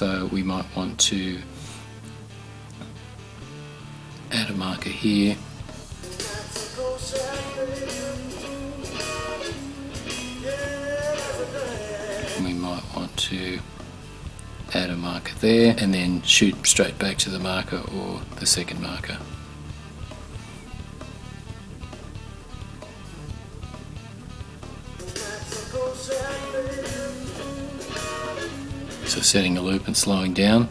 so we might want to add a marker here we might want to add a marker there and then shoot straight back to the marker or the second marker of setting a loop and slowing down.